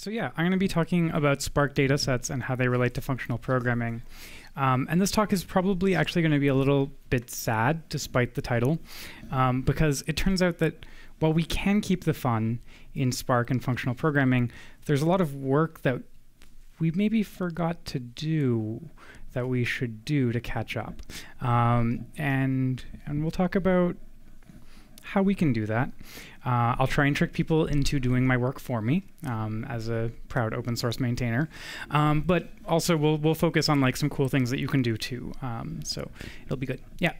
So yeah, I'm going to be talking about Spark datasets and how they relate to functional programming. Um, and this talk is probably actually going to be a little bit sad, despite the title, um, because it turns out that while we can keep the fun in Spark and functional programming, there's a lot of work that we maybe forgot to do that we should do to catch up. Um, and and we'll talk about how we can do that. Uh, I'll try and trick people into doing my work for me um, as a proud open source maintainer. Um, but also we'll we'll focus on like some cool things that you can do too. Um, so it'll be good. Yeah.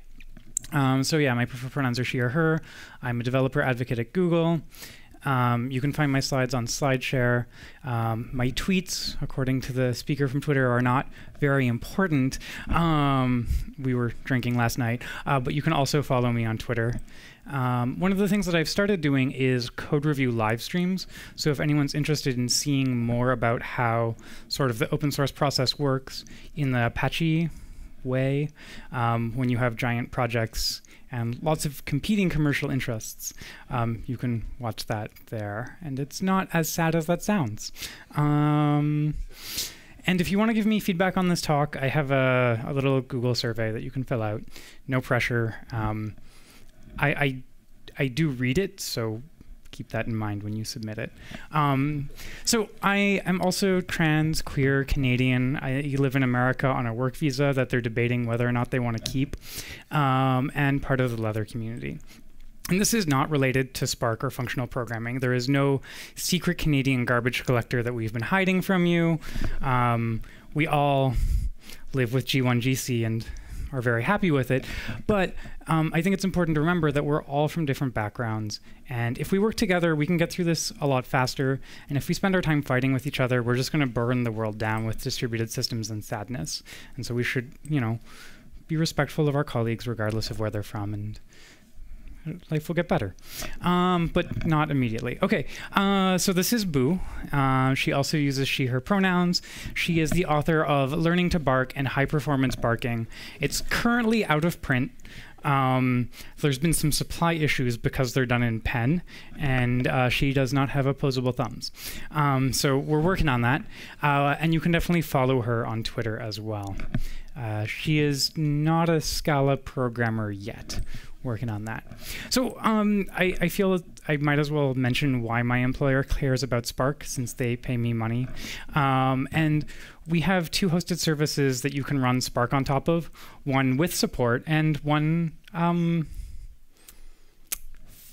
Um, so yeah, my preferred pronouns are she or her. I'm a developer advocate at Google. Um, you can find my slides on SlideShare. Um, my tweets, according to the speaker from Twitter, are not very important. We were drinking last night, uh, but you can also follow me on Twitter. Um, one of the things that I've started doing is code review live streams. So if anyone's interested in seeing more about how sort of the open source process works in the Apache way, um, when you have giant projects and lots of competing commercial interests, um, you can watch that there. And it's not as sad as that sounds. Um, and if you want to give me feedback on this talk, I have a, a, little Google survey that you can fill out. No pressure. Um, I, I, I do read it, so keep that in mind when you submit it. Um, so I am also trans, queer, Canadian. I live in America on a work visa that they're debating whether or not they want to keep, um, and part of the leather community. And this is not related to Spark or functional programming. There is no secret Canadian garbage collector that we've been hiding from you. Um, we all live with G1GC and are very happy with it. But um, I think it's important to remember that we're all from different backgrounds. And if we work together, we can get through this a lot faster. And if we spend our time fighting with each other, we're just going to burn the world down with distributed systems and sadness. And so we should, you know, be respectful of our colleagues regardless of where they're from and life will get better. Um, but not immediately. Okay, uh, so this is Boo. Uh, she also uses she, her pronouns. She is the author of Learning to Bark and High Performance Barking. It's currently out of print. Um, there's been some supply issues because they're done in pen, and uh, she does not have opposable thumbs. Um, so we're working on that, uh, and you can definitely follow her on Twitter as well. Uh, she is not a Scala programmer yet working on that. So um, I, I feel I might as well mention why my employer cares about Spark since they pay me money. Um, and we have two hosted services that you can run Spark on top of, one with support and one um,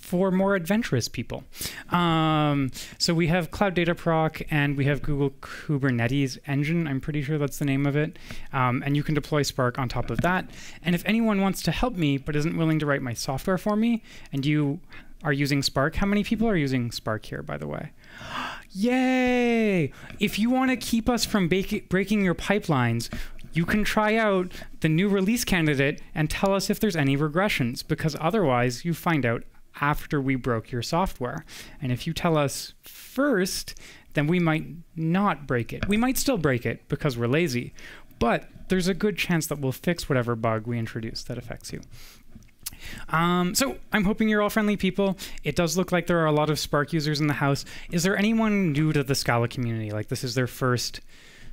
for more adventurous people. Um, so we have Cloud Dataproc and we have Google Kubernetes Engine. I'm pretty sure that's the name of it. Um, and you can deploy Spark on top of that. And if anyone wants to help me but isn't willing to write my software for me, and you are using Spark, how many people are using Spark here, by the way? Yay! If you want to keep us from breaking your pipelines, you can try out the new release candidate and tell us if there's any regressions, because otherwise you find out after we broke your software. And if you tell us first, then we might not break it. We might still break it because we're lazy, but there's a good chance that we'll fix whatever bug we introduce that affects you. Um, so I'm hoping you're all friendly people. It does look like there are a lot of Spark users in the house. Is there anyone new to the Scala community? Like this is their first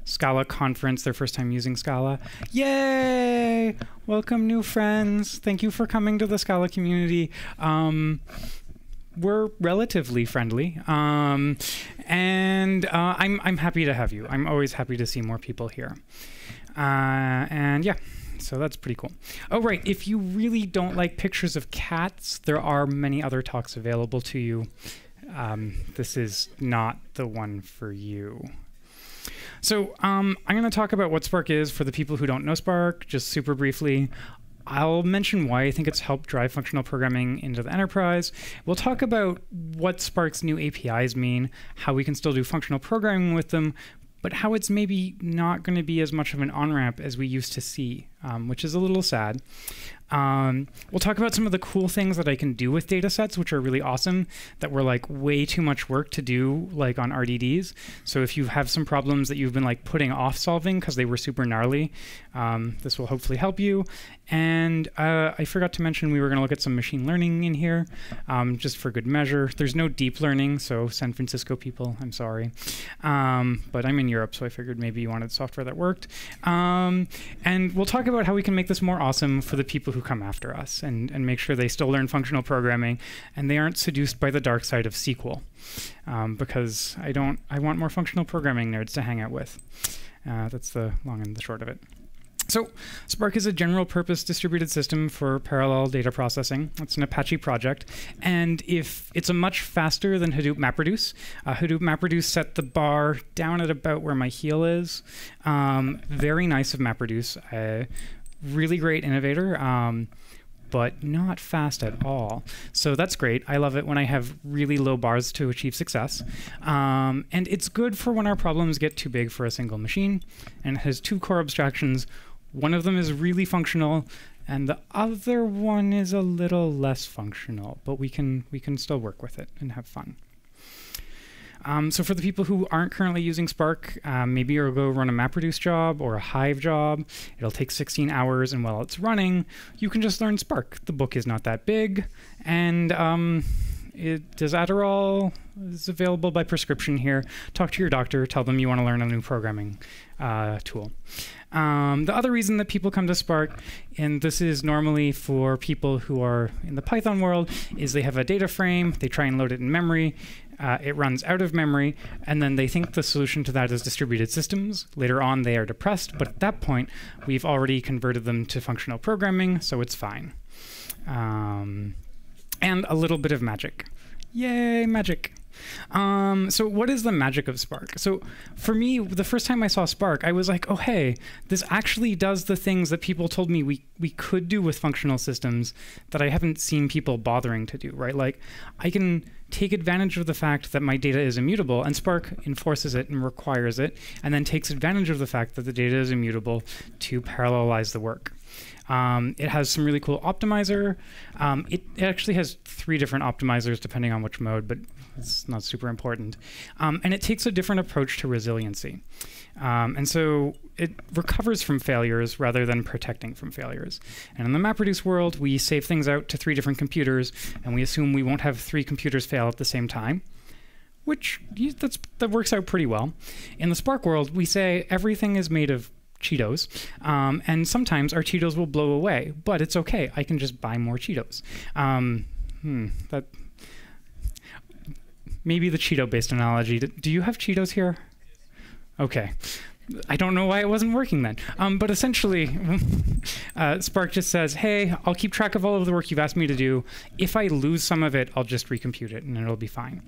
Scala conference, their first time using Scala. Yay! Welcome, new friends. Thank you for coming to the Scala community. Um, we're relatively friendly, um, and uh, I'm I'm happy to have you. I'm always happy to see more people here. Uh, and yeah, so that's pretty cool. Oh, right. If you really don't like pictures of cats, there are many other talks available to you. Um, this is not the one for you. So um, I'm going to talk about what Spark is for the people who don't know Spark, just super briefly. I'll mention why I think it's helped drive functional programming into the enterprise. We'll talk about what Spark's new APIs mean, how we can still do functional programming with them, but how it's maybe not going to be as much of an on ramp as we used to see um, which is a little sad. Um, we'll talk about some of the cool things that I can do with data sets, which are really awesome, that were like way too much work to do like on RDDs. So if you have some problems that you've been like putting off solving because they were super gnarly, um, this will hopefully help you. And uh, I forgot to mention we were going to look at some machine learning in here, um, just for good measure. There's no deep learning, so San Francisco people, I'm sorry. Um, but I'm in Europe, so I figured maybe you wanted software that worked. Um, and we'll talk about how we can make this more awesome for the people who come after us and, and make sure they still learn functional programming and they aren't seduced by the dark side of SQL. Um, because I don't, I want more functional programming nerds to hang out with. Uh, that's the long and the short of it. So Spark is a general purpose distributed system for parallel data processing. It's an Apache project. And if it's a much faster than Hadoop MapReduce, uh, Hadoop MapReduce set the bar down at about where my heel is. Um, very nice of MapReduce. Uh, really great innovator. Um, but not fast at all. So that's great. I love it when I have really low bars to achieve success. Um, and it's good for when our problems get too big for a single machine. And has two core abstractions one of them is really functional, and the other one is a little less functional, but we can we can still work with it and have fun. Um, so for the people who aren't currently using Spark, um, maybe you'll go run a MapReduce job or a Hive job. It'll take 16 hours, and while it's running, you can just learn Spark. The book is not that big, and um, it does Adderall is available by prescription here. Talk to your doctor. Tell them you want to learn a new programming uh, tool. Um, the other reason that people come to Spark, and this is normally for people who are in the Python world, is they have a data frame, they try and load it in memory, uh, it runs out of memory, and then they think the solution to that is distributed systems. Later on, they are depressed, but at that point, we've already converted them to functional programming, so it's fine. Um, and a little bit of magic. Yay, magic. Um, so what is the magic of Spark? So for me, the first time I saw Spark, I was like, oh hey, this actually does the things that people told me we we could do with functional systems that I haven't seen people bothering to do, right? Like I can take advantage of the fact that my data is immutable and Spark enforces it and requires it and then takes advantage of the fact that the data is immutable to parallelize the work. Um, it has some really cool optimizer. Um, it, it, actually has three different optimizers depending on which mode, but it's not super important. Um, and it takes a different approach to resiliency. Um, and so it recovers from failures rather than protecting from failures. And in the MapReduce world, we save things out to three different computers, and we assume we won't have three computers fail at the same time which that works out pretty well. In the Spark world, we say everything is made of Cheetos. Um, and sometimes our Cheetos will blow away, but it's okay. I can just buy more Cheetos. Um, hmm, that maybe the Cheeto based analogy. Do you have Cheetos here? Okay. I don't know why it wasn't working then. Um, but essentially, uh, Spark just says, hey, I'll keep track of all of the work you've asked me to do. If I lose some of it, I'll just recompute it and it'll be fine.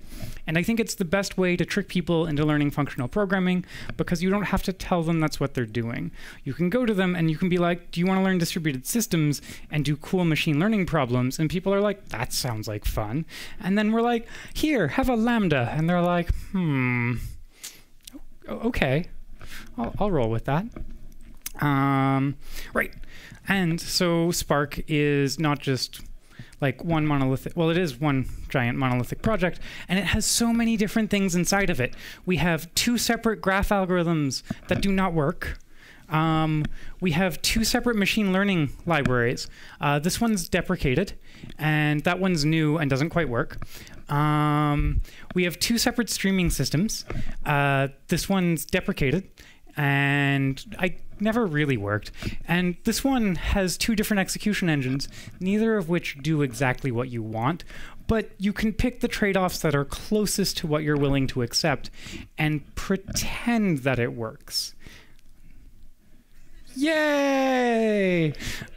And I think it's the best way to trick people into learning functional programming because you don't have to tell them that's what they're doing. You can go to them and you can be like, do you want to learn distributed systems and do cool machine learning problems? And people are like, that sounds like fun. And then we're like, here, have a Lambda. And they're like, hmm, okay I'll, I'll roll with that. Um, right. And so Spark is not just like one monolithic well it is one giant monolithic project and it has so many different things inside of it. We have two separate graph algorithms that do not work. Um, we have two separate machine learning libraries. Uh, this one's deprecated and that one's new and doesn't quite work. Um, we have two separate streaming systems. Uh, this one's deprecated and I never really worked. And this one has two different execution engines, neither of which do exactly what you want, but you can pick the trade offs that are closest to what you're willing to accept and pretend that it works. Yay!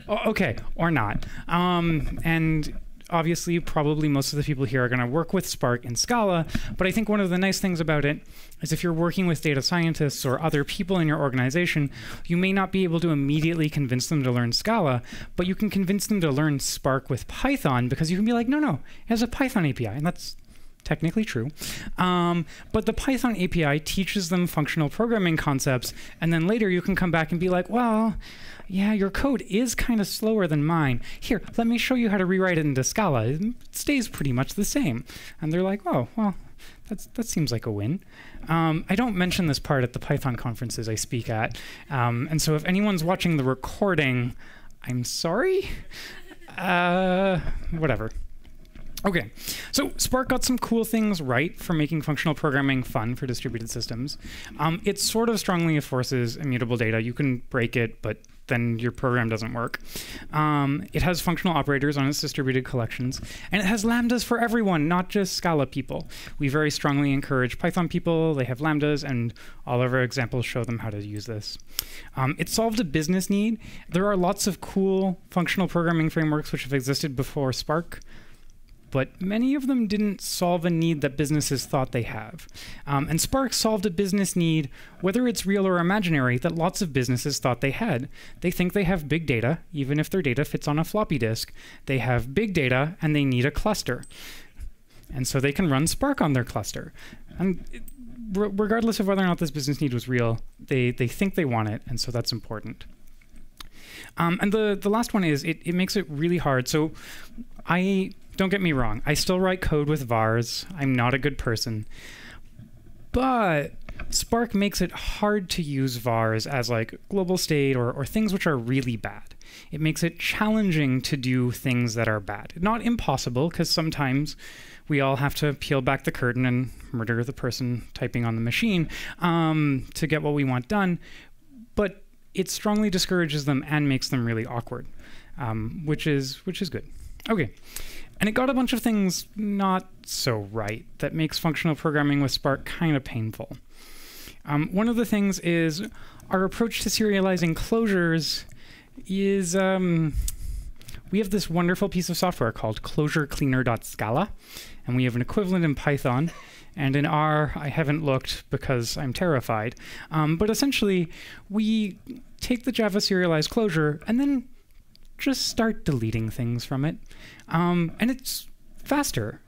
okay, or not. Um, and obviously, probably most of the people here are going to work with Spark and Scala, but I think one of the nice things about it is if you're working with data scientists or other people in your organization, you may not be able to immediately convince them to learn Scala, but you can convince them to learn Spark with Python because you can be like, no, no, it has a Python API, and that's technically true. Um, but the Python API teaches them functional programming concepts, and then later you can come back and be like, well, yeah, your code is kind of slower than mine. Here, let me show you how to rewrite it into Scala. It stays pretty much the same. And they're like, oh, well, that's, that seems like a win. Um, I don't mention this part at the Python conferences I speak at. Um, and so if anyone's watching the recording, I'm sorry. Uh, whatever. Okay, so Spark got some cool things right for making functional programming fun for distributed systems. Um, it sort of strongly enforces immutable data. You can break it, but then your program doesn't work. Um, it has functional operators on its distributed collections, and it has lambdas for everyone, not just Scala people. We very strongly encourage Python people. They have lambdas, and all of our examples show them how to use this. Um, it solved a business need. There are lots of cool functional programming frameworks which have existed before Spark but many of them didn't solve a need that businesses thought they have. Um, and Spark solved a business need, whether it's real or imaginary, that lots of businesses thought they had. They think they have big data, even if their data fits on a floppy disk. They have big data and they need a cluster. And so they can run Spark on their cluster. And regardless of whether or not this business need was real, they, they think they want it, and so that's important. Um, and the, the last one is it, it makes it really hard. So I don't get me wrong, I still write code with vars. I'm not a good person. But Spark makes it hard to use vars as like global state or, or things which are really bad. It makes it challenging to do things that are bad. Not impossible, because sometimes we all have to peel back the curtain and murder the person typing on the machine um, to get what we want done. But it strongly discourages them and makes them really awkward, um, which is which is good. Okay, and it got a bunch of things not so right that makes functional programming with Spark kind of painful. Um, one of the things is our approach to serializing closures is um, we have this wonderful piece of software called closurecleaner.scala, and we have an equivalent in Python. And in R, I haven't looked because I'm terrified. Um, but essentially, we take the Java serialized closure and then just start deleting things from it. Um, and it's faster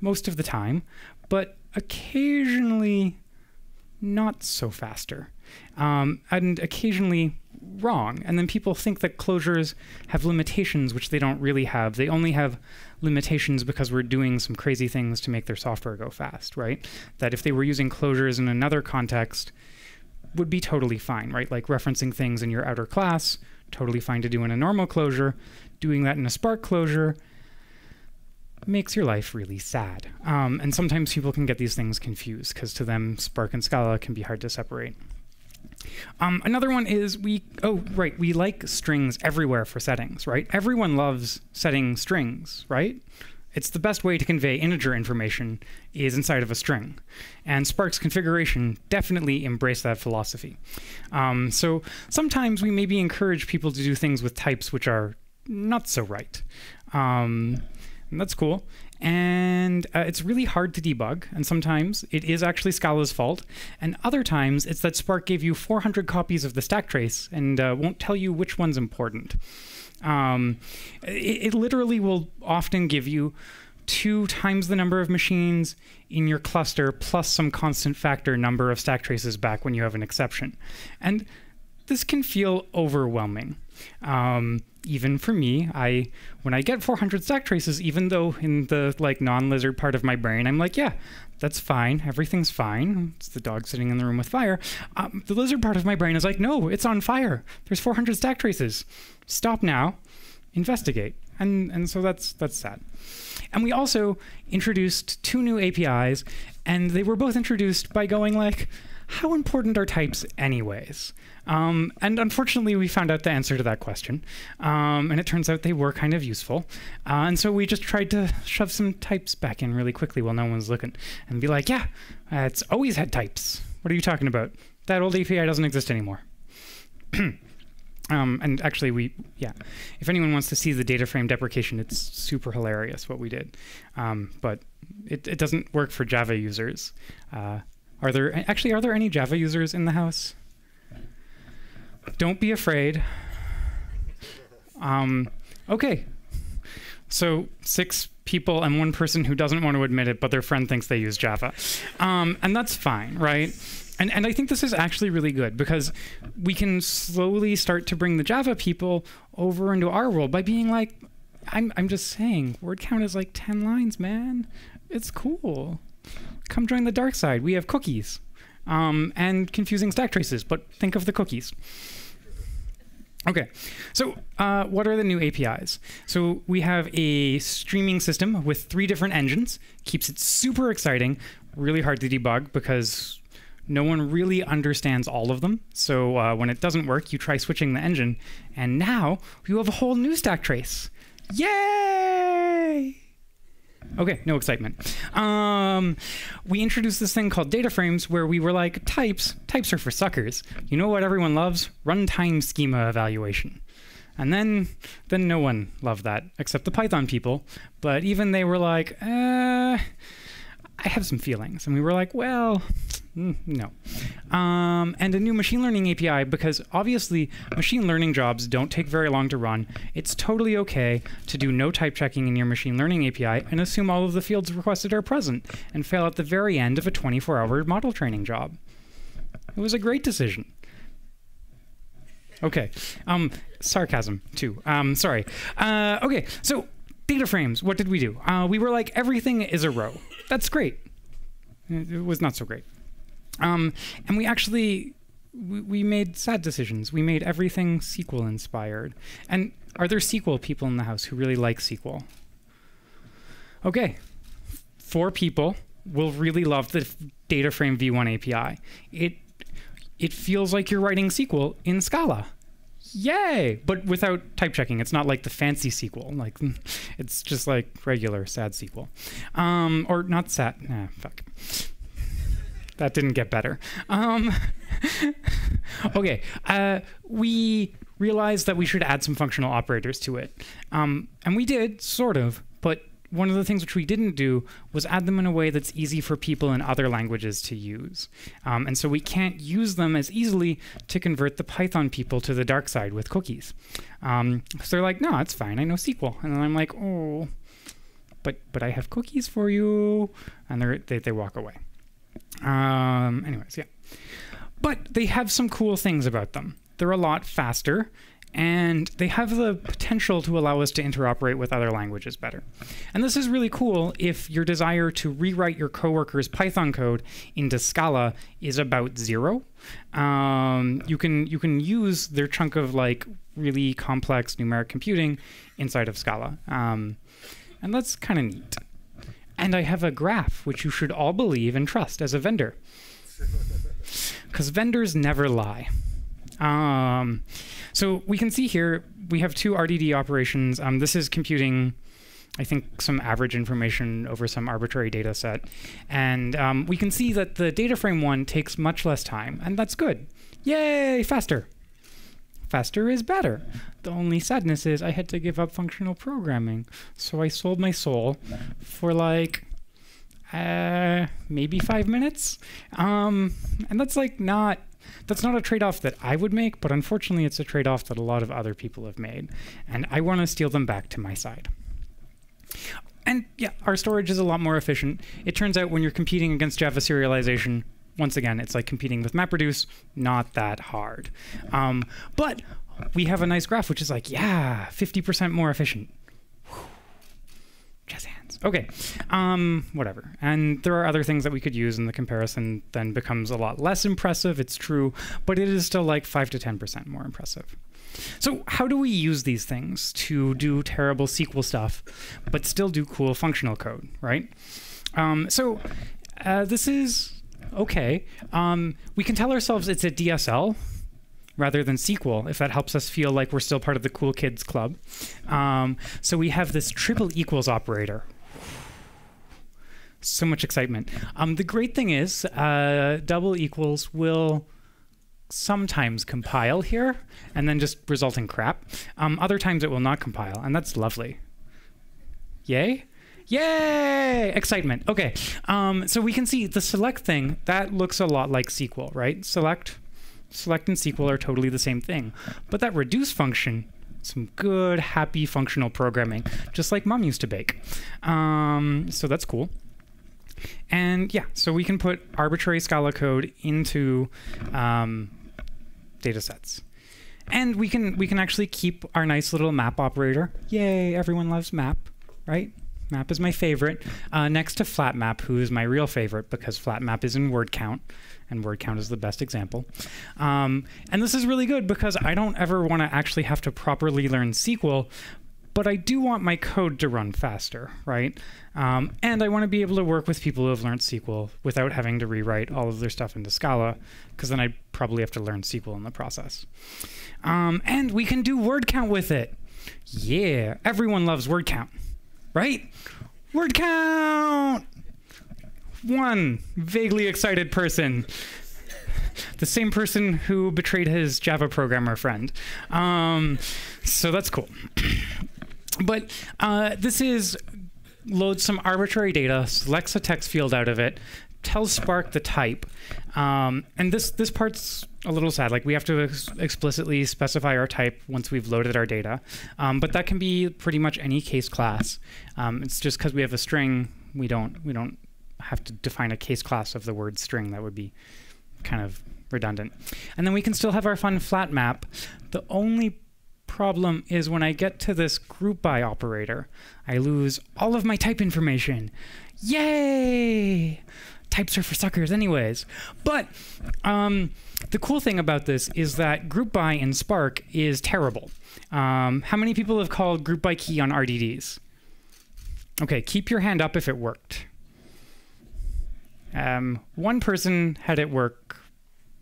most of the time, but occasionally not so faster. Um, and occasionally wrong. And then people think that closures have limitations, which they don't really have. They only have limitations because we're doing some crazy things to make their software go fast, right? That if they were using closures in another context, would be totally fine, right? Like referencing things in your outer class totally fine to do in a normal closure. Doing that in a Spark closure makes your life really sad. Um, and sometimes people can get these things confused because to them, Spark and Scala can be hard to separate. Um, another one is we, oh, right, we like strings everywhere for settings, right? Everyone loves setting strings, right? It's the best way to convey integer information is inside of a string. And Spark's configuration definitely embraced that philosophy. Um, so sometimes we maybe encourage people to do things with types which are not so right. Um, that's cool. And uh, it's really hard to debug. And sometimes it is actually Scala's fault. And other times it's that Spark gave you 400 copies of the stack trace and uh, won't tell you which one's important. Um, it, it literally will often give you two times the number of machines in your cluster plus some constant factor number of stack traces back when you have an exception. And this can feel overwhelming. Um, even for me, I when I get 400 stack traces, even though in the like non-lizard part of my brain, I'm like, yeah, that's fine. Everything's fine. It's the dog sitting in the room with fire. Um, the lizard part of my brain is like, no, it's on fire. There's 400 stack traces. Stop now. Investigate. And and so that's that's sad. And we also introduced two new APIs, and they were both introduced by going like, how important are types anyways? Um, and unfortunately, we found out the answer to that question. Um, and it turns out they were kind of useful. Uh, and so we just tried to shove some types back in really quickly while no one's looking and be like, yeah, it's always had types. What are you talking about? That old API doesn't exist anymore. Um, and actually, we yeah, if anyone wants to see the data frame deprecation, it's super hilarious what we did. Um, but it, it doesn't work for Java users. Uh, are there actually are there any Java users in the house? Don't be afraid. Um, okay, so six people and one person who doesn't want to admit it, but their friend thinks they use Java. Um, and that's fine, right? And, and I think this is actually really good because we can slowly start to bring the Java people over into our world by being like, I'm, I'm just saying, word count is like 10 lines, man. It's cool. Come join the dark side. We have cookies um, and confusing stack traces, but think of the cookies. Okay, so uh, what are the new APIs? So we have a streaming system with three different engines, keeps it super exciting, really hard to debug because no one really understands all of them. So uh, when it doesn't work, you try switching the engine, and now you have a whole new stack trace. Yay! Okay, no excitement. Um, we introduced this thing called data frames where we were like, types, types are for suckers. You know what everyone loves? Runtime schema evaluation. And then, then no one loved that except the Python people. But even they were like, uh, I have some feelings. And we were like, well, no. Um, and a new machine learning API because obviously machine learning jobs don't take very long to run. It's totally okay to do no type checking in your machine learning API and assume all of the fields requested are present and fail at the very end of a 24 hour model training job. It was a great decision. Okay. Um, sarcasm, too. Um, sorry. Uh, okay, so data frames, what did we do? Uh, we were like, everything is a row. That's great. It was not so great. Um, and we actually we, we made sad decisions. We made everything SQL inspired. And are there SQL people in the house who really like SQL? Okay, four people will really love the data frame v1 API. It it feels like you're writing SQL in Scala. Yay! But without type checking. It's not like the fancy SQL. Like it's just like regular sad SQL. Um, or not sad. Nah, fuck. That didn't get better. Um, okay, uh, we realized that we should add some functional operators to it. Um, and we did, sort of, but one of the things which we didn't do was add them in a way that's easy for people in other languages to use. Um, and so we can't use them as easily to convert the Python people to the dark side with cookies. Um, so they're like, no, it's fine. I know SQL. And then I'm like, oh, but but I have cookies for you. And they they walk away. Um, anyways, yeah. But they have some cool things about them. They're a lot faster, and they have the potential to allow us to interoperate with other languages better. And this is really cool if your desire to rewrite your coworker's Python code into Scala is about zero. Um, you can you can use their chunk of like really complex numeric computing inside of Scala, um, and that's kind of neat. And I have a graph, which you should all believe and trust as a vendor. Because vendors never lie. Um, so we can see here, we have two RDD operations. Um, this is computing, I think, some average information over some arbitrary data set. And um, we can see that the data frame one takes much less time, and that's good. Yay, faster faster is better. The only sadness is I had to give up functional programming. So I sold my soul for like uh, maybe five minutes. Um, and that's like not that's not a trade-off that I would make, but unfortunately it's a trade-off that a lot of other people have made. And I want to steal them back to my side. And yeah, our storage is a lot more efficient. It turns out when you're competing against Java serialization, once again, it's like competing with MapReduce, not that hard. Um, but we have a nice graph, which is like, yeah, 50% more efficient. Jazz hands. Okay, um, whatever. And there are other things that we could use, and the comparison then becomes a lot less impressive. It's true, but it is still like 5 to 10% more impressive. So, how do we use these things to do terrible SQL stuff, but still do cool functional code, right? Um, so, uh, this is okay. Um, we can tell ourselves it's a DSL rather than SQL, if that helps us feel like we're still part of the cool kids club. Um, so we have this triple equals operator. So much excitement. Um, the great thing is, uh, double equals will sometimes compile here and then just result in crap. Um, other times it will not compile, and that's lovely. Yay? Yay! Excitement. Okay. Um, so we can see the select thing, that looks a lot like SQL, right? Select, select and SQL are totally the same thing. But that reduce function some good, happy functional programming, just like mom used to bake. Um, so that's cool. And yeah, so we can put arbitrary Scala code into um, data sets. And we can we can actually keep our nice little map operator. Yay, everyone loves map, right? Map is my favorite. Uh, next to flat map, who is my real favorite because flat map is in word count, and word count is the best example. Um, and this is really good because I don't ever want to actually have to properly learn SQL, but I do want my code to run faster, right? Um, and I want to be able to work with people who have learned SQL without having to rewrite all of their stuff into Scala, because then I'd probably have to learn SQL in the process. Um, and we can do word count with it. Yeah, everyone loves word count, right? Word count! One vaguely excited person the same person who betrayed his Java programmer friend. Um, so that's cool. but uh, this is loads some arbitrary data, selects a text field out of it, tells Spark the type, um, and this this part's a little sad. Like we have to ex explicitly specify our type once we've loaded our data, um, but that can be pretty much any case class. Um, it's just because we have a string, we don't we don't have to define a case class of the word string. That would be kind of redundant. And then we can still have our fun flat map. The only problem is when I get to this group by operator, I lose all of my type information. Yay! Types are for suckers anyways. But um, the cool thing about this is that group by in Spark is terrible. Um, how many people have called group by key on RDDs? Okay, keep your hand up if it worked. Um, one person had it work.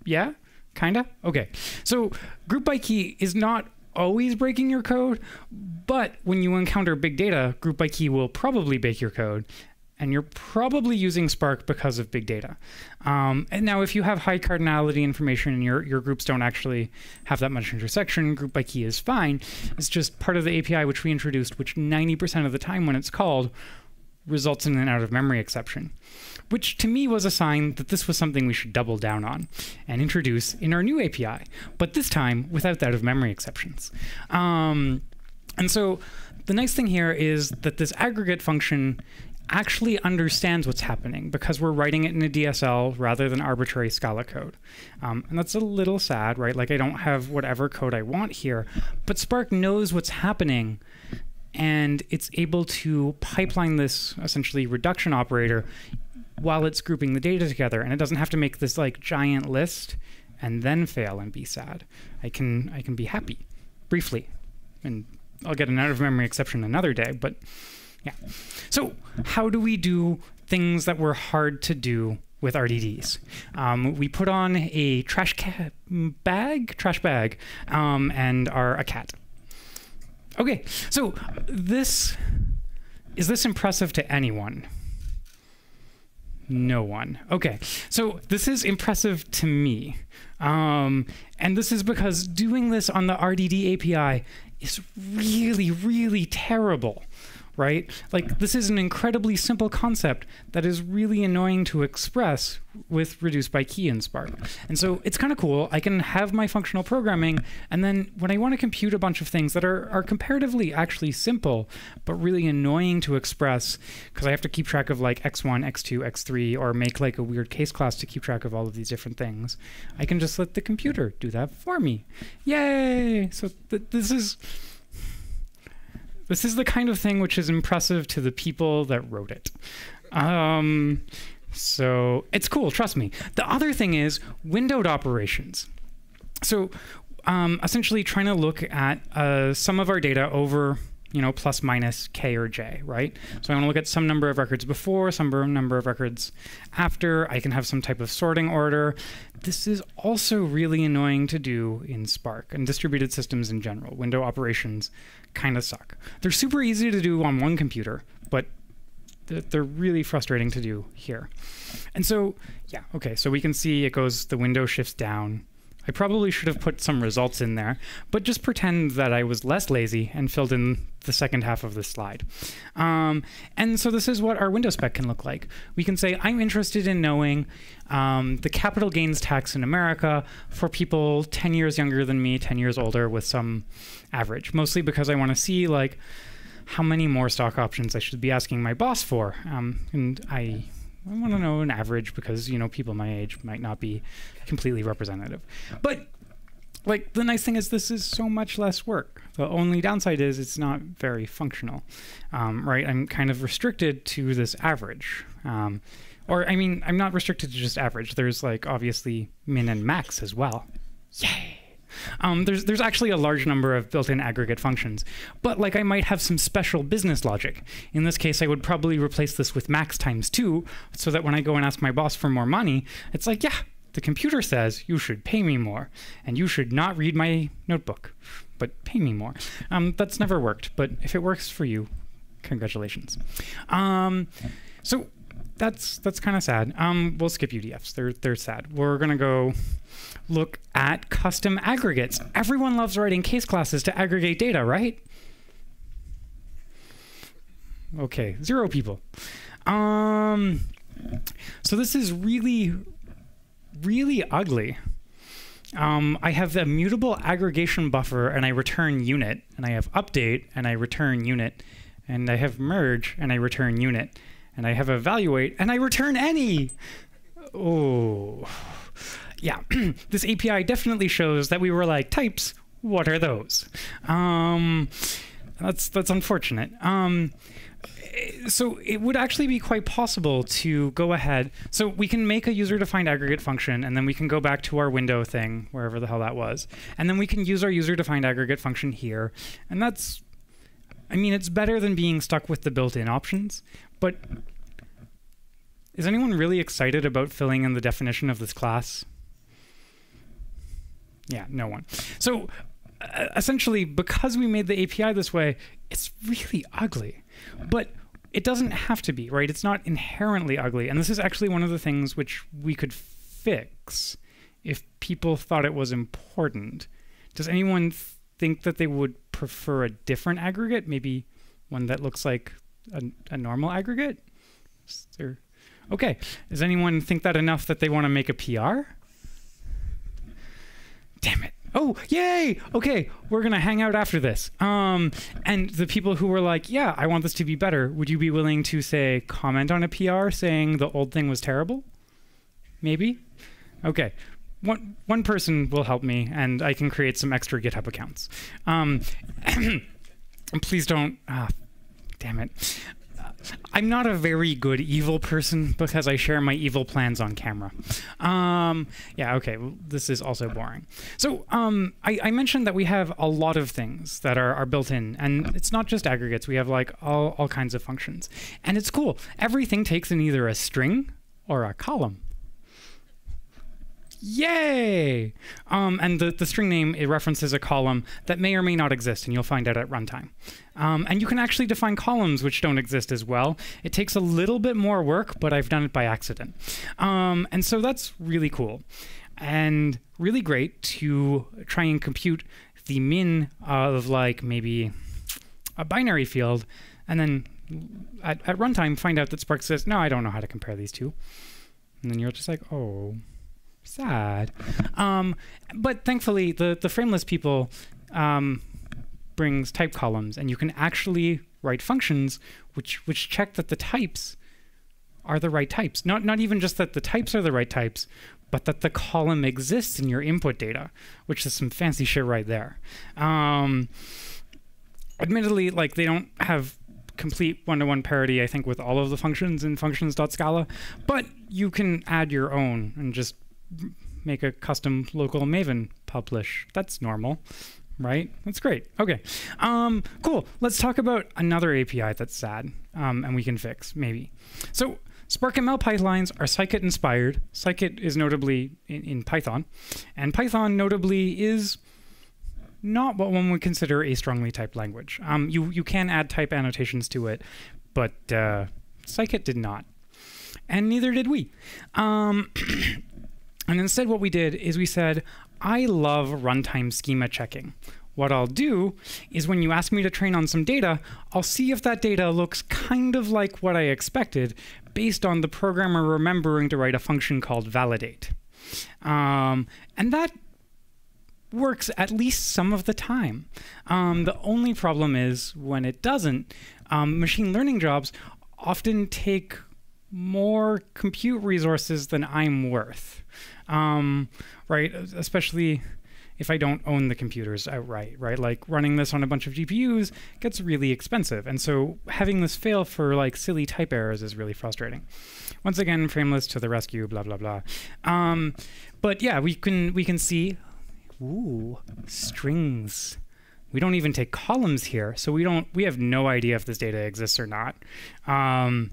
Yeah? Kinda? Okay. So group by key is not always breaking your code, but when you encounter big data, group by key will probably break your code. And you're probably using Spark because of big data. Um, and now, if you have high cardinality information and your, your groups don't actually have that much intersection, group by key is fine. It's just part of the API which we introduced, which 90% of the time when it's called results in an out of memory exception which to me was a sign that this was something we should double down on and introduce in our new API, but this time without out of memory exceptions. Um, and so the nice thing here is that this aggregate function actually understands what's happening because we're writing it in a DSL rather than arbitrary Scala code. Um, and that's a little sad, right? Like I don't have whatever code I want here, but Spark knows what's happening and it's able to pipeline this essentially reduction operator while it's grouping the data together and it doesn't have to make this like giant list and then fail and be sad. I can I can be happy briefly. And I'll get an out of memory exception another day, but yeah. So, how do we do things that were hard to do with RDDs? Um, we put on a trash bag, trash bag, um, and are a cat. Okay, so this is this impressive to anyone? No one. Okay, so this is impressive to me. Um, and this is because doing this on the RDD API is really, really terrible right? Like this is an incredibly simple concept that is really annoying to express with reduced by key in Spark. And so it's kind of cool. I can have my functional programming, and then when I want to compute a bunch of things that are, are comparatively actually simple, but really annoying to express, because I have to keep track of like x1, x2, x3, or make like a weird case class to keep track of all of these different things, I can just let the computer do that for me. Yay! So th this is this is the kind of thing which is impressive to the people that wrote it. Um, so it's cool, trust me. The other thing is windowed operations. So um, essentially trying to look at uh, some of our data over you know, plus minus k or j, right? So I want to look at some number of records before, some number of records after. I can have some type of sorting order. This is also really annoying to do in Spark and distributed systems in general. Window operations kind of suck. They're super easy to do on one computer, but they're really frustrating to do here. And so, yeah, okay, so we can see it goes, the window shifts down. I probably should have put some results in there, but just pretend that I was less lazy and filled in the second half of this slide. Um, and so this is what our window spec can look like. We can say, I'm interested in knowing um, the capital gains tax in America for people 10 years younger than me, 10 years older with some average, mostly because I want to see like how many more stock options I should be asking my boss for. Um, and I I want to know an average because you know people my age might not be completely representative. But like the nice thing is this is so much less work. The only downside is it's not very functional, um, right? I'm kind of restricted to this average. Um, or I mean, I'm not restricted to just average. There's like obviously min and max as well. Yay! Um, there's there's actually a large number of built-in aggregate functions, but like I might have some special business logic. In this case, I would probably replace this with max times two, so that when I go and ask my boss for more money, it's like, yeah, the computer says you should pay me more, and you should not read my notebook, but pay me more. Um, that's never worked, but if it works for you, congratulations. Um, so that's that's kind of sad. Um, we'll skip UDFs. They're they're sad. We're gonna go look at custom aggregates. Everyone loves writing case classes to aggregate data, right? Okay, zero people. Um, so this is really, really ugly. Um, I have a mutable aggregation buffer and I return unit, and I have update and I return unit, and I have merge and I return unit, and I have evaluate and I return any. Oh yeah, this API definitely shows that we were like types. What are those? Um, that's that's unfortunate. Um, so it would actually be quite possible to go ahead. So we can make a user-defined aggregate function, and then we can go back to our window thing, wherever the hell that was, and then we can use our user-defined aggregate function here, and that's. I mean, it's better than being stuck with the built-in options, but is anyone really excited about filling in the definition of this class? Yeah, no one. So uh, essentially, because we made the API this way, it's really ugly. But it doesn't have to be, right? It's not inherently ugly. And this is actually one of the things which we could fix if people thought it was important. Does anyone think that they would prefer a different aggregate? Maybe one that looks like a, a normal aggregate? There... Okay. Does anyone think that enough that they want to make a PR? Damn it. Oh, yay! Okay, we're gonna hang out after this. Um, and the people who were like, "Yeah, I want this to be better," would you be willing to say comment on a PR saying the old thing was terrible? Maybe. Okay, one one person will help me, and I can create some extra GitHub accounts. Um, please don't. Ah, damn it. I'm not a very good evil person because I share my evil plans on camera. Um, yeah, okay, well, this is also boring. So um, I, I, mentioned that we have a lot of things that are, are built in, and it's not just aggregates. We have like all, all kinds of functions. And it's cool. Everything takes in either a string or a column. Yay! Um, and the, the string name, it references a column that may or may not exist, and you'll find out at runtime. Um, and you can actually define columns which don't exist as well. It takes a little bit more work, but I've done it by accident. Um, and so that's really cool. And really great to try and compute the min of like maybe a binary field, and then at, at runtime find out that Spark says, no, I don't know how to compare these two. And then you're just like, oh sad. Um, but thankfully, the the frameless people um, brings type columns, and you can actually write functions which which check that the types are the right types. Not not even just that the types are the right types, but that the column exists in your input data, which is some fancy shit right there. Um, admittedly, like they don't have complete one-to-one parity, I think, with all of the functions in functions.scala, but you can add your own and just make a custom local Maven publish. That's normal, right? That's great. Okay, um, cool. Let's talk about another API that's sad um, and we can fix, maybe. So SparkML pipelines are scikit inspired. Scikit is notably in, in, Python, and Python notably is not what one would consider a strongly typed language. Um, you, you can add type annotations to it, but uh, Scikit did not. And neither did we. Um, And instead, what we did is we said, I love runtime schema checking. What I'll do is when you ask me to train on some data, I'll see if that data looks kind of like what I expected based on the programmer remembering to write a function called validate. Um, and that works at least some of the time. Um, the only problem is when it doesn't, um, machine learning jobs often take more compute resources than I'm worth, um, right? Especially if I don't own the computers outright, right? Like running this on a bunch of GPUs gets really expensive. And so having this fail for like silly type errors is really frustrating. Once again, frameless to the rescue, blah, blah, blah. Um, but yeah, we can, we can see, ooh, strings. We don't even take columns here. So we don't, we have no idea if this data exists or not. Um,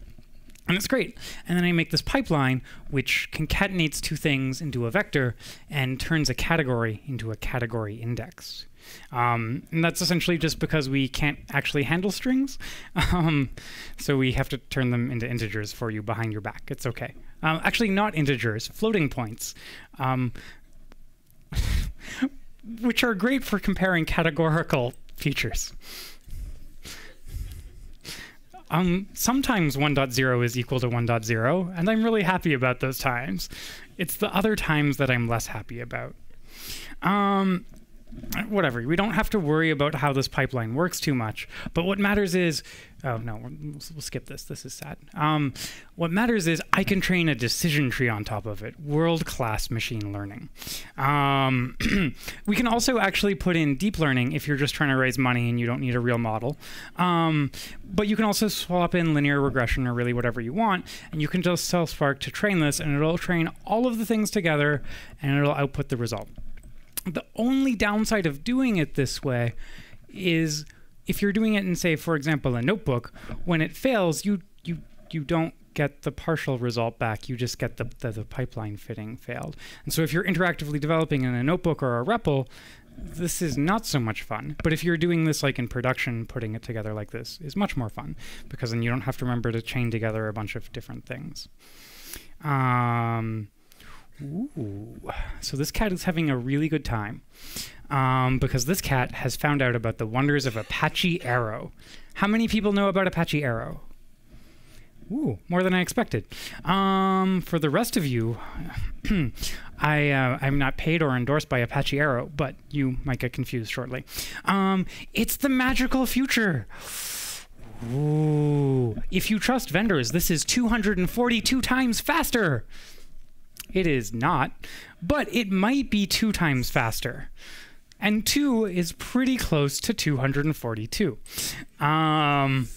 and it's great. And then I make this pipeline which concatenates two things into a vector and turns a category into a category index. Um, and that's essentially just because we can't actually handle strings. Um, so we have to turn them into integers for you behind your back. It's okay. Um, actually, not integers, floating points. Um, which are great for comparing categorical features. Um, sometimes 1.0 is equal to 1.0, and I'm really happy about those times. It's the other times that I'm less happy about. Um, whatever. We don't have to worry about how this pipeline works too much. But what matters is, oh no, we'll, we'll skip this. This is sad. Um, what matters is I can train a decision tree on top of it. World class machine learning. Um, we can also actually put in deep learning if you're just trying to raise money and you don't need a real model. Um, but you can also swap in linear regression or really whatever you want, and you can just tell Spark to train this, and it'll train all of the things together, and it'll output the result. The only downside of doing it this way is if you're doing it in, say, for example, a notebook, when it fails, you you you don't get the partial result back. You just get the, the, the pipeline fitting failed. And so if you're interactively developing in a notebook or a REPL, this is not so much fun. But if you're doing this like in production, putting it together like this is much more fun because then you don't have to remember to chain together a bunch of different things. Um, Ooh. So this cat is having a really good time um, because this cat has found out about the wonders of Apache Arrow. How many people know about Apache Arrow? Ooh, more than I expected. Um, for the rest of you, I uh, I'm not paid or endorsed by Apache Arrow, but you might get confused shortly. Um, it's the magical future. Ooh, if you trust vendors, this is 242 times faster. It is not, but it might be two times faster. And 2 is pretty close to 242. Um,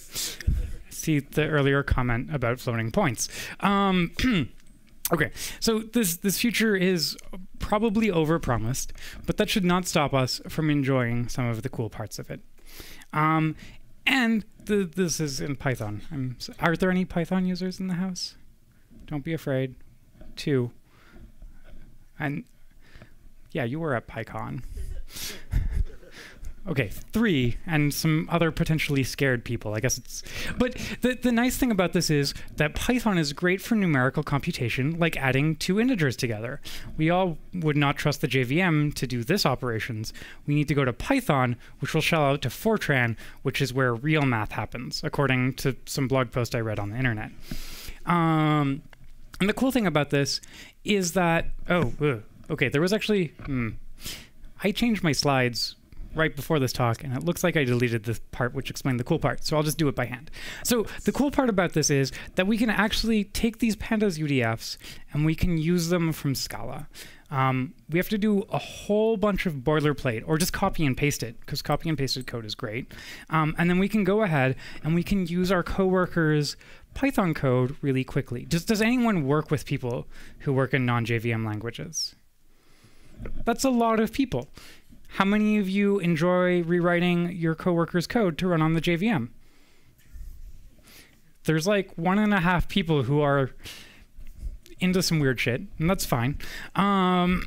see the earlier comment about floating points. Um, okay, so this, this future is probably overpromised, but that should not stop us from enjoying some of the cool parts of it. Um, and the, this is in Python. I'm, are there any Python users in the house? Don't be afraid. Two. And yeah, you were at PyCon. okay, three, and some other potentially scared people. I guess it's. But the, the nice thing about this is that Python is great for numerical computation, like adding two integers together. We all would not trust the JVM to do this operations. We need to go to Python, which will shell out to Fortran, which is where real math happens, according to some blog post I read on the internet. Um, and the cool thing about this is that oh ugh, okay there was actually hmm, I changed my slides right before this talk and it looks like I deleted the part which explained the cool part so I'll just do it by hand. So the cool part about this is that we can actually take these pandas UDFs and we can use them from Scala. Um, we have to do a whole bunch of boilerplate or just copy and paste it because copy and pasted code is great. Um, and then we can go ahead and we can use our coworkers Python code really quickly. Does, does anyone work with people who work in non-JVM languages? That's a lot of people. How many of you enjoy rewriting your coworkers' code to run on the JVM? There's like one and a half people who are into some weird shit, and that's fine. Um,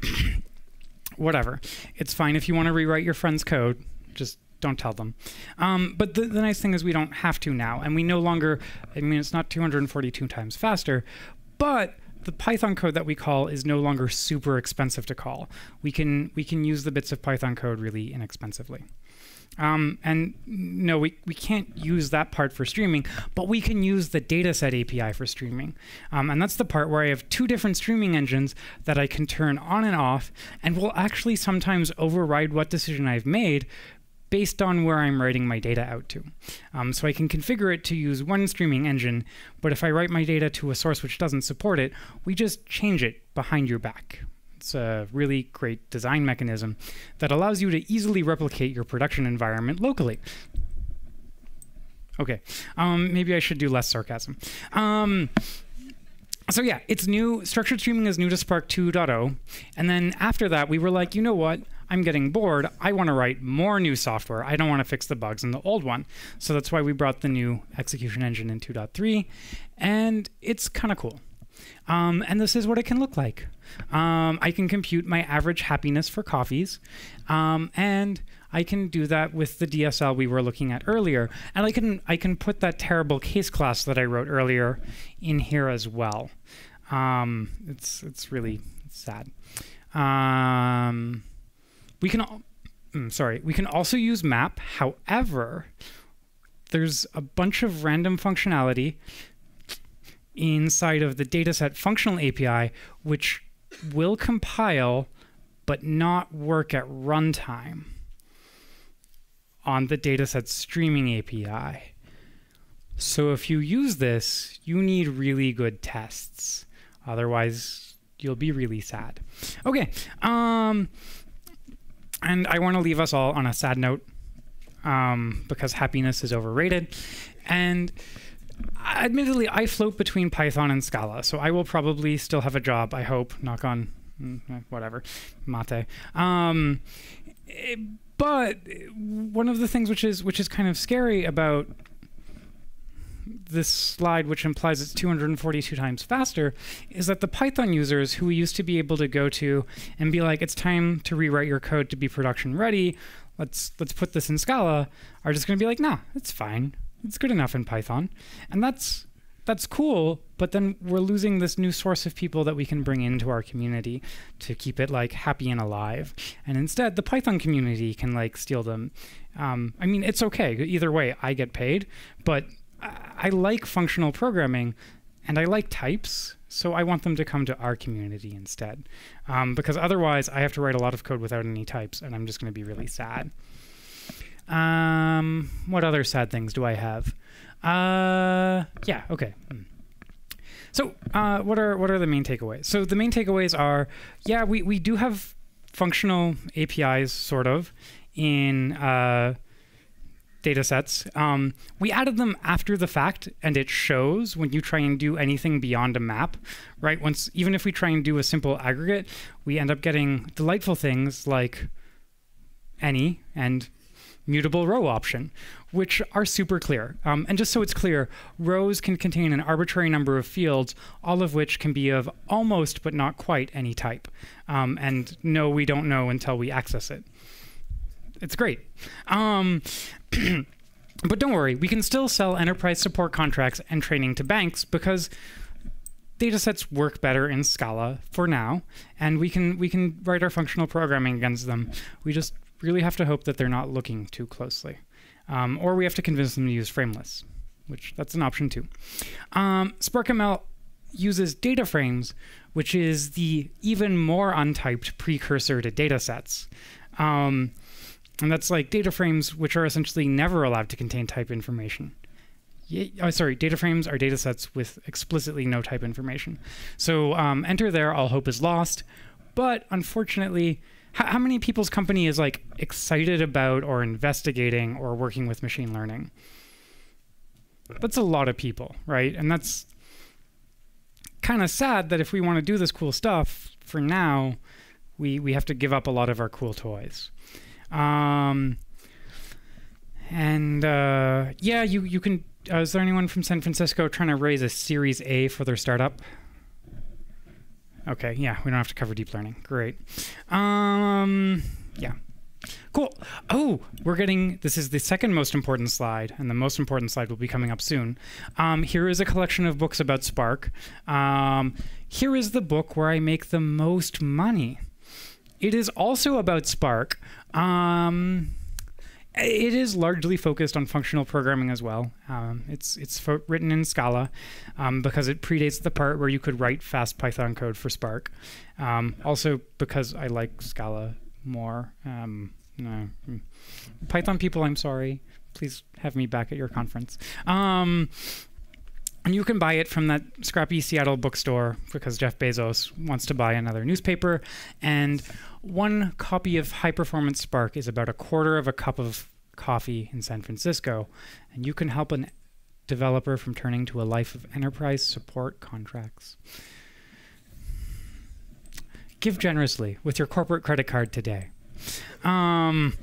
whatever. It's fine if you want to rewrite your friend's code. Just don't tell them. Um, but the, the, nice thing is we don't have to now, and we no longer. I mean, it's not 242 times faster, but the Python code that we call is no longer super expensive to call. We can we can use the bits of Python code really inexpensively. Um, and no, we, we can't use that part for streaming, but we can use the dataset API for streaming. Um, and that's the part where I have two different streaming engines that I can turn on and off, and will actually sometimes override what decision I've made based on where I'm writing my data out to. Um, so I can configure it to use one streaming engine, but if I write my data to a source which doesn't support it, we just change it behind your back. It's a really great design mechanism that allows you to easily replicate your production environment locally. Okay, um, maybe I should do less sarcasm. Um, so yeah, it's new. Structured streaming is new to Spark 2.0. And then after that, we were like, you know what? I'm getting bored. I want to write more new software. I don't want to fix the bugs in the old one. So that's why we brought the new execution engine in 2.3. And it's kind of cool. Um, and this is what it can look like. Um, I can compute my average happiness for coffees. Um, and I can do that with the DSL we were looking at earlier. And I can I can put that terrible case class that I wrote earlier in here as well. Um, it's it's really sad. Um, we can, mm, sorry, we can also use map. However, there's a bunch of random functionality inside of the dataset functional API, which will compile but not work at runtime on the dataset streaming API. So if you use this, you need really good tests. Otherwise, you'll be really sad. Okay. Um, and I want to leave us all on a sad note um, because happiness is overrated. And admittedly, I float between Python and Scala, so I will probably still have a job, I hope, knock on mm, eh, whatever, mate. Um, eh, but one of the things which is which is kind of scary about this slide, which implies it's 242 times faster, is that the Python users who we used to be able to go to and be like, it's time to rewrite your code to be production ready. Let's let's put this in Scala. Are just going to be like, nah, it's fine. It's good enough in Python, and that's that's cool. But then we're losing this new source of people that we can bring into our community to keep it like happy and alive. And instead, the Python community can like steal them. Um, I mean, it's okay either way. I get paid, but I like functional programming and I like types, so I want them to come to our community instead. Um, because otherwise, I have to write a lot of code without any types, and I'm just going to be really sad. Um, what other sad things do I have? Uh, yeah, okay. Hmm. So, uh, what are what are the main takeaways? So the main takeaways are, yeah, we we do have functional APIs, sort of, in uh, data sets. Um, we added them after the fact, and it shows when you try and do anything beyond a map, right? Once, even if we try and do a simple aggregate, we end up getting delightful things like any and mutable row option, which are super clear. Um, and just so it's clear, rows can contain an arbitrary number of fields, all of which can be of almost but not quite any type. Um, and no, we don't know until we access it. It's great. Um, but don't worry, we can still sell enterprise support contracts and training to banks because datasets work better in Scala for now, and we can we can write our functional programming against them. We just really have to hope that they're not looking too closely, um, or we have to convince them to use frameless, which that's an option too. Um, SparkML uses data frames, which is the even more untyped precursor to datasets. Um, and that's like data frames, which are essentially never allowed to contain type information. Yeah, oh, sorry, data frames are data sets with explicitly no type information. So um, enter there, all hope is lost. But unfortunately, how many people's company is like excited about or investigating or working with machine learning? That's a lot of people, right? And that's kind of sad that if we want to do this cool stuff, for now, we, we have to give up a lot of our cool toys. Um, and uh, yeah, you you can. Uh, is there anyone from San Francisco trying to raise a Series A for their startup? Okay, yeah, we don't have to cover deep learning. Great. Um, yeah, Cool. Oh, we're getting this is the second most important slide, and the most important slide will be coming up soon. Um, here is a collection of books about Spark. Um, here is the book where I make the most money. It is also about Spark. Um, it is largely focused on functional programming as well. Um, it's it's written in Scala um, because it predates the part where you could write fast Python code for Spark. Um, also because I like Scala more. Um, no. Mm. Python people, I'm sorry. Please have me back at your conference. And you can buy it from that scrappy Seattle bookstore because Jeff Bezos wants to buy another newspaper. And one copy of High Performance Spark is about a quarter of a cup of coffee in San Francisco. And you can help a developer from turning to a life of enterprise support contracts. Give generously with your corporate credit card today. Um,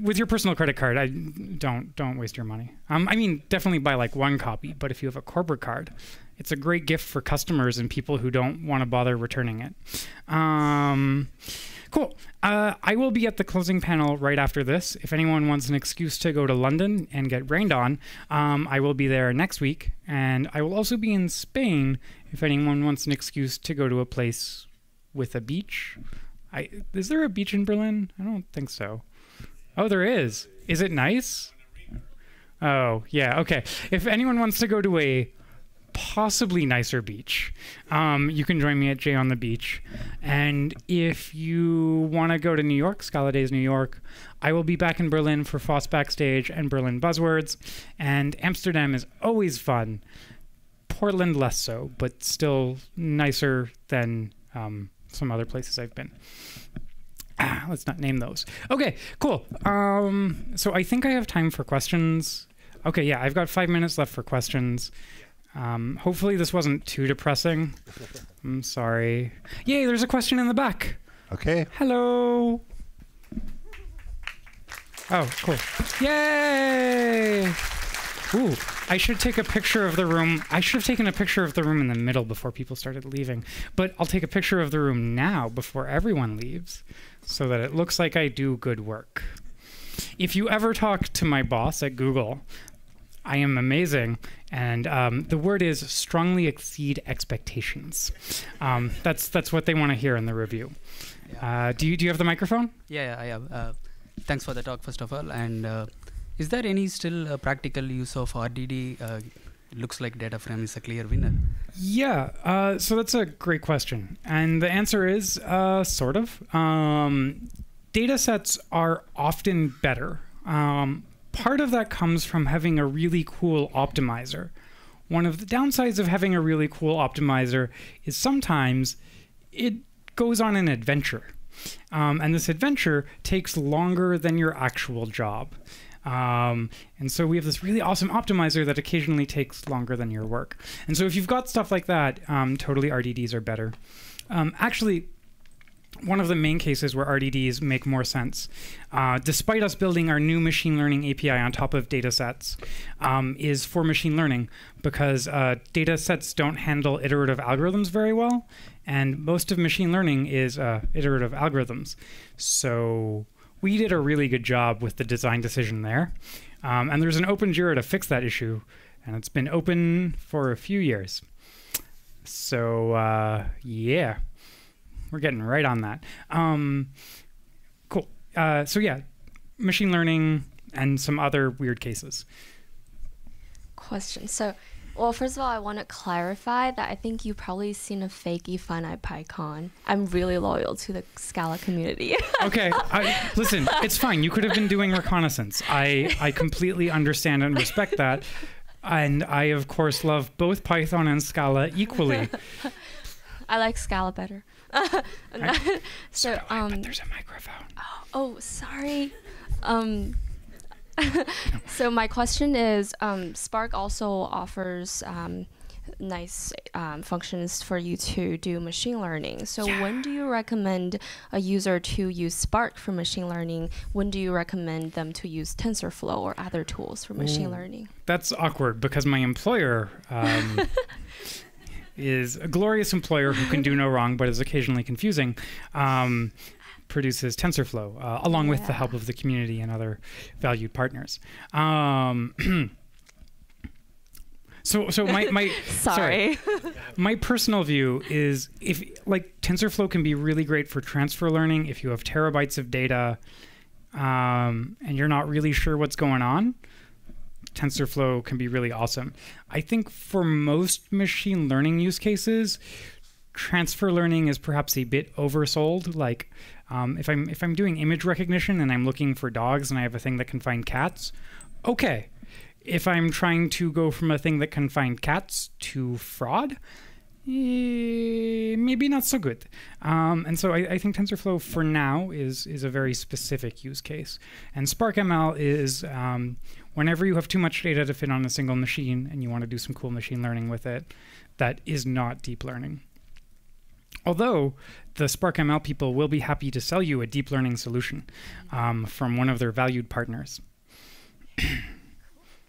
with your personal credit card, I don't don't waste your money. Um, I mean, definitely buy like one copy, but if you have a corporate card, it's a great gift for customers and people who don't want to bother returning it. Um, cool. Uh, I will be at the closing panel right after this. If anyone wants an excuse to go to London and get rained on, um, I will be there next week, and I will also be in Spain. If anyone wants an excuse to go to a place with a beach. I, is there a beach in Berlin? I don't think so. Oh, there is. Is it nice? Oh, yeah. Okay. If anyone wants to go to a possibly nicer beach, um, you can join me at J on the Beach. And if you want to go to New York, Scala Days New York, I will be back in Berlin for FOSS Backstage and Berlin Buzzwords. And Amsterdam is always fun. Portland less so, but still nicer than um, some other places I've been. Ah, let's not name those. Okay, cool. Um, so I think I have time for questions. Okay, yeah, I've got five minutes left for questions. Um, hopefully, this wasn't too depressing. I'm sorry. Yay, there's a question in the back. Okay. Hello. Oh, cool. Yay! Ooh, I should take a picture of the room. I should have taken a picture of the room in the middle before people started leaving. But I'll take a picture of the room now before everyone leaves so that it looks like I do good work. If you ever talk to my boss at Google, I am amazing. And um, the word is strongly exceed expectations. Um, that's that's what they want to hear in the review. Uh, do you do you have the microphone? Yeah, yeah, I have. Uh, thanks for the talk, first of all. And uh, is there any still uh, practical use of RDD? It looks like data frame is a clear winner. Yeah, uh, so that's a great question. And the answer is uh, sort of. Um, data sets are often better. Um, part of that comes from having a really cool optimizer. One of the downsides of having a really cool optimizer is sometimes it goes on an adventure. Um, and this adventure takes longer than your actual job. Um, and so we have this really awesome optimizer that occasionally takes longer than your work. And so if you've got stuff like that, um, totally RDDs are better. Um, actually, one of the main cases where RDDs make more sense, uh, despite us building our new machine learning API on top of data sets, um, is for machine learning because uh, data sets don't handle iterative algorithms very well. And most of machine learning is uh, iterative algorithms. So we did a really good job with the design decision there. Um, and there's an open Jira to fix that issue, and it's been open for a few years. So, uh, yeah, we're getting right on that. Um, cool. Uh, so, yeah, machine learning and some other weird cases. Question. So, well, first of all, I want to clarify that I think you've probably seen a fakey finite PyCon. I'm really loyal to the Scala community. okay, I, listen, it's fine. You could have been doing reconnaissance. I I completely understand and respect that, and I of course love both Python and Scala equally. I like Scala better. I, so, I, um, there's a microphone. Oh, oh sorry. Um, so my question is, um, Spark also offers um, nice um, functions for you to do machine learning. So Yeah. when do you recommend a user to use Spark for machine learning? When do you recommend them to use TensorFlow or other tools for machine Ooh. learning? That's awkward because my employer um, is a glorious employer who can do no wrong, but is occasionally confusing. Um, produces TensorFlow, uh, along with the help of the community and other valued partners. Um, so, so my, my Sorry. my personal view is if like TensorFlow can be really great for transfer learning if you have terabytes of data um, and you're not really sure what's going on. TensorFlow can be really awesome. I think for most machine learning use cases, transfer learning is perhaps a bit oversold. Like um, if I'm if I'm doing image recognition and I'm looking for dogs and I have a thing that can find cats, okay. If I'm trying to go from a thing that can find cats to fraud, eh, maybe not so good. Um, and so I, I think TensorFlow for now is is a very specific use case, and SparkML is um, whenever you have too much data to fit on a single machine and you want to do some cool machine learning with it, that is not deep learning. Although the Spark ML people will be happy to sell you a deep learning solution um, from one of their valued partners. Thank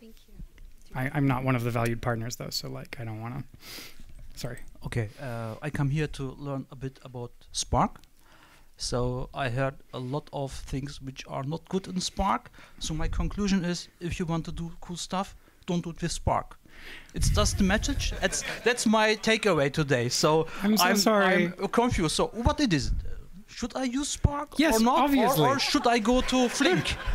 you. I, I'm not one of the valued partners though, so like I don't want to. Sorry. Okay, uh, I come here to learn a bit about Spark. So I heard a lot of things which are not good in Spark. So my conclusion is, if you want to do cool stuff, don't do it with Spark. It's just the message. That's that's my takeaway today. So I'm so sorry. I'm confused. So what it is? Should I use Spark Yes, or not? Obviously. Or, should I go to Flink?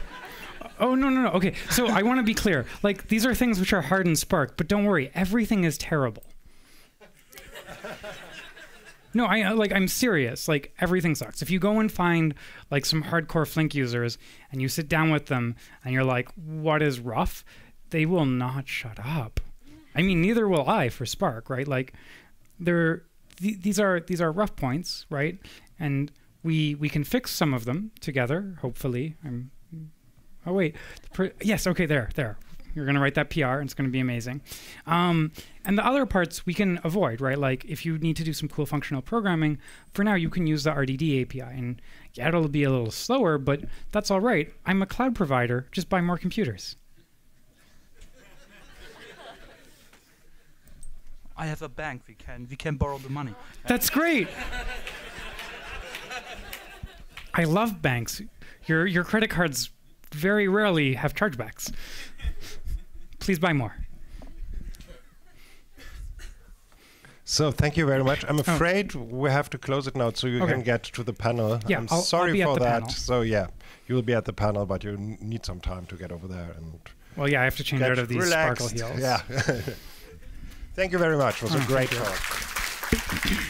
Oh no no no. Okay, so I want to be clear. Like these are things which are hard in Spark, but don't worry, everything is terrible. No, I uh, like I'm serious. Like everything sucks. If you go and find like some hardcore Flink users and you sit down with them and you're like, "What is rough?" They will not shut up. I mean, neither will I for Spark, right? Like there th- these are these are rough points, right? And we we can fix some of them together, hopefully. I'm Oh wait, yes. Okay, there, there. You're gonna write that PR, and it's gonna be amazing. Um, and the other parts we can avoid, right? Like if you need to do some cool functional programming, for now you can use the RDD API, and yeah, it'll be a little slower, but that's all right. I'm a cloud provider. Just buy more computers. I have a bank. We can we can borrow the money. That's great. I love banks. Your your credit cards very rarely have chargebacks. Please buy more. So thank you very much. I'm oh. afraid we have to close it now, so you Oh. Okay. can get to the panel. Yeah, I'm I'll- I'll sorry be at for the that. panel. So yeah, you will be at the panel, but you n- need some time to get over there and Well, yeah, I have to change get out of these relaxed. sparkle heels. Yeah. Thank you very much. It was oh, a great talk.